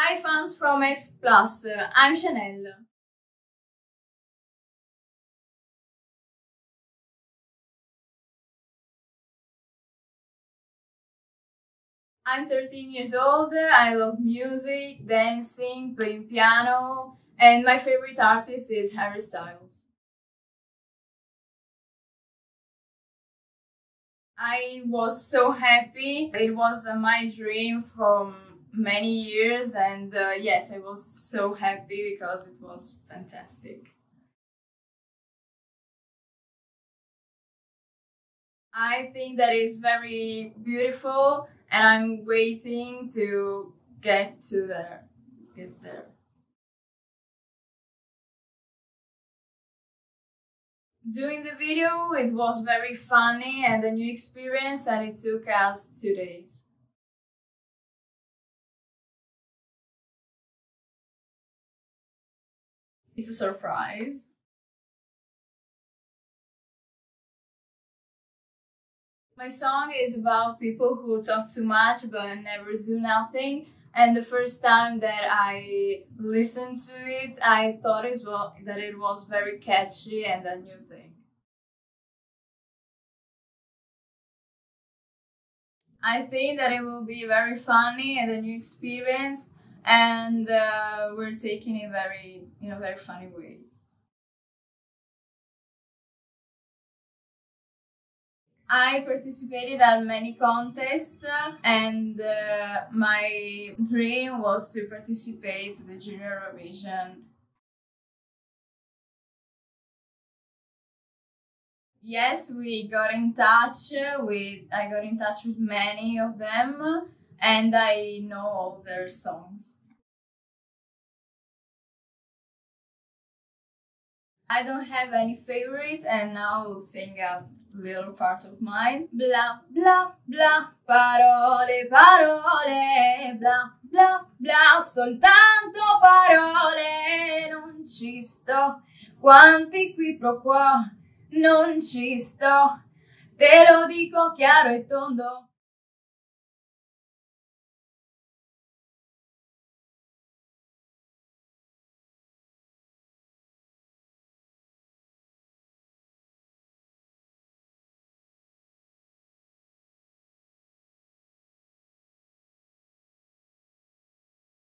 Hi fans from X Plus, I'm Chanel. I'm 13 years old, I love music, dancing, playing piano, and my favorite artist is Harry Styles. I was so happy. It was uh, my dream from many years, and uh, yes, I was so happy because it was fantastic. I think that is very beautiful, and I'm waiting to get to there. Get there. Doing the video, it was very funny and a new experience, and it took us two days. It's a surprise. My song is about people who talk too much but never do nothing. And the first time that I listened to it, I thought as well that it was very catchy and a new thing. I think that it will be very funny and a new experience, and uh, we're taking it very in a very funny way. I participated at many contests and uh, my dream was to participate the Junior Eurovision. Yes, we got in touch with I got in touch with many of them and I know all their songs. I don't have any favorite and now I'll sing a little part of mine. Blah, blah, blah, parole, parole, blah, blah, blah, soltanto parole, non ci sto, quanti qui pro qua, non ci sto, te lo dico chiaro e tondo.